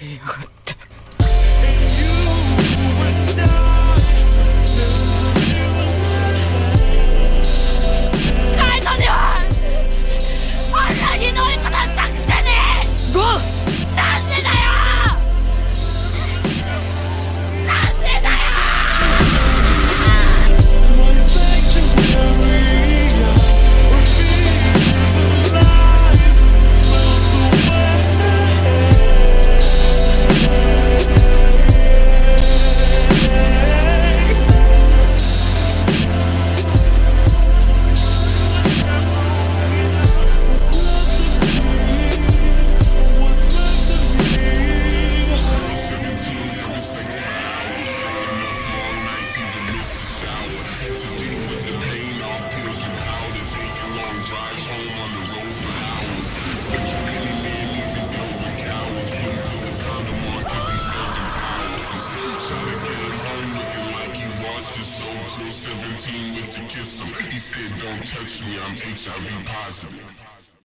よかって17 went to kiss him. He said, don't touch me, I'm HIV positive.